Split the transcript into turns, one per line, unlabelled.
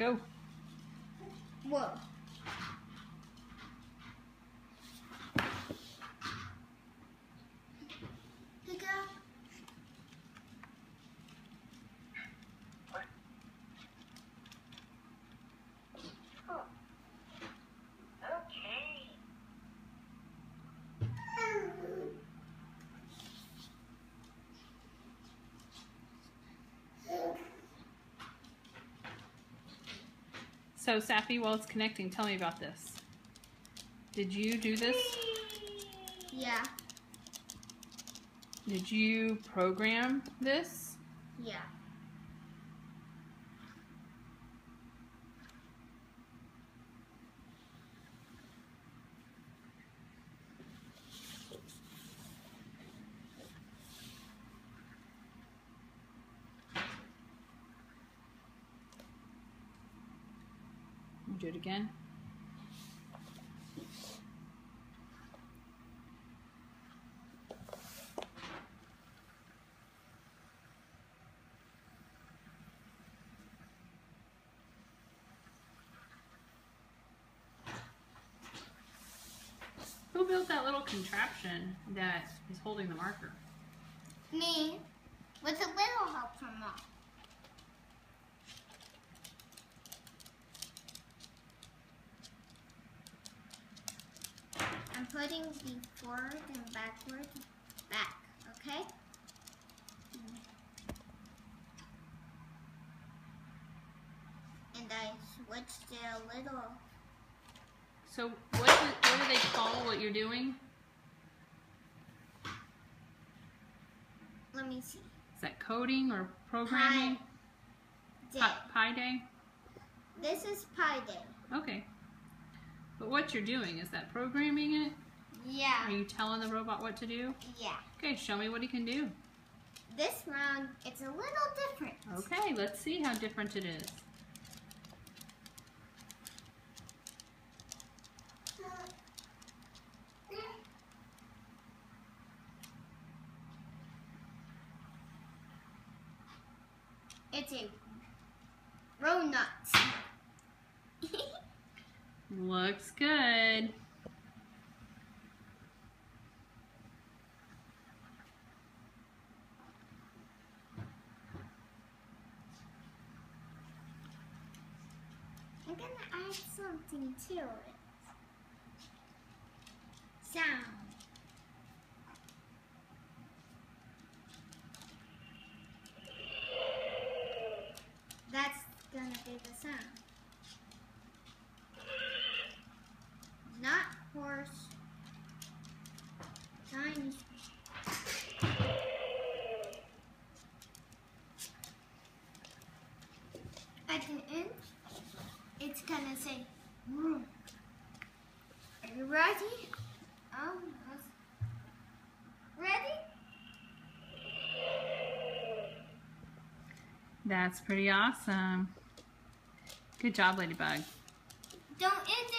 go.
Whoa.
So, Safi, while it's connecting, tell me about this. Did you do this?
Yeah.
Did you program this?
Yeah.
Do it again. Who built that little contraption that is holding the marker?
Me. With a little help from putting the forward and backward back, okay? And I switched it a little.
So, what do, what do they call what you're doing?
Let me see.
Is that coding or programming?
Day.
Pi, Pi Day?
This is Pi Day.
Okay. But what you're doing, is that programming it? Are you telling the robot what to do?
Yeah.
Okay, show me what he can do.
This round, it's a little different.
Okay, let's see how different it is.
It's a row nut.
Looks good.
Gonna add something to it. Sound. That's gonna be the sound. Not horse. Tiny. At the end, it's gonna say, "Vroom." Are you ready? Um, ready?
That's pretty awesome. Good job, Ladybug.
Don't end